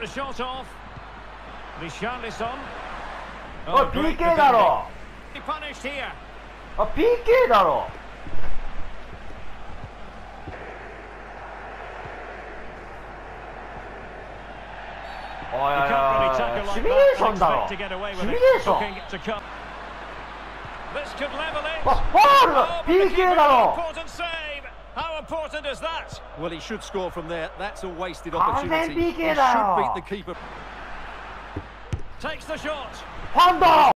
the shot off. Richarlison. Oh, oh PK だろ He punished here. Oh, あ、PK だろ Oh, yeah, yeah, yeah. Simulation だろシミュレーション This could level it. あ、ファール !PK だろ important as that? Well, he should score from there. That's a wasted opportunity. He should beat the keeper. Takes the shot. Handball!